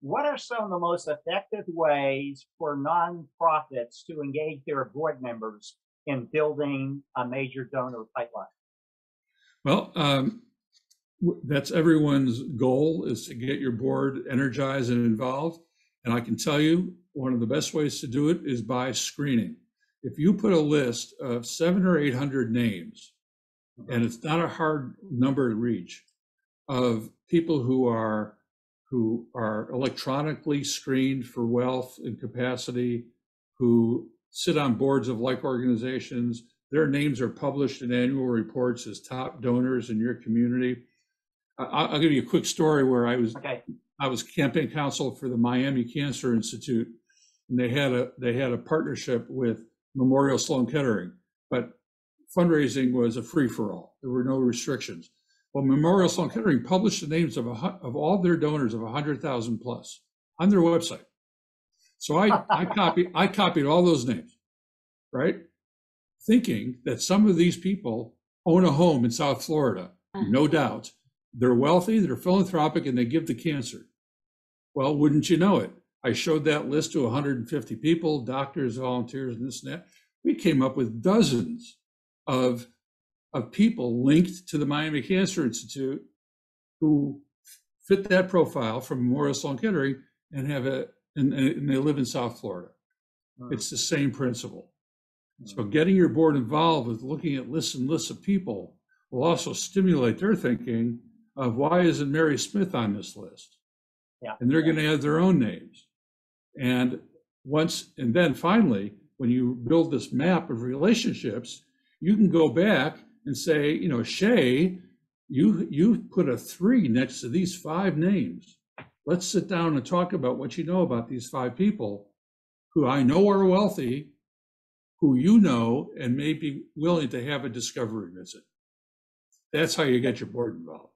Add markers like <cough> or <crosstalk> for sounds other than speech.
what are some of the most effective ways for nonprofits to engage their board members in building a major donor pipeline? Well, um, that's everyone's goal is to get your board energized and involved. And I can tell you, one of the best ways to do it is by screening. If you put a list of seven or 800 names, and it's not a hard number to reach, of people who are who are electronically screened for wealth and capacity, who sit on boards of like organizations, their names are published in annual reports as top donors in your community. I'll give you a quick story where I was Okay, I was campaign counsel for the Miami Cancer Institute, and they had a they had a partnership with Memorial Sloan Kettering, but fundraising was a free for all. There were no restrictions. Well, Memorial Sloan Kettering published the names of a, of all their donors of hundred thousand plus on their website. So I I <laughs> copied I copied all those names, right? Thinking that some of these people own a home in South Florida, uh-huh. no doubt. They're wealthy, they're philanthropic, and they give to cancer. Well, wouldn't you know it? I showed that list to 150 people, doctors, volunteers, and this and that. We came up with dozens of, of people linked to the Miami Cancer Institute who fit that profile from Memorial Sloan Kettering and have a, and, and they live in South Florida. It's the same principle. So hmm. getting your board involved with looking at lists and lists of people will also stimulate their thinking of why isn't Mary Smith on this list? Yeah. And they're going to add their own names. And once, and then finally, when you build this map of relationships, you can go back and say, you know, Shay, you you put a three next to these five names. Let's sit down and talk about what you know about these five people who I know are wealthy, who you know, and may be willing to have a discovery visit. That's how you get your board involved.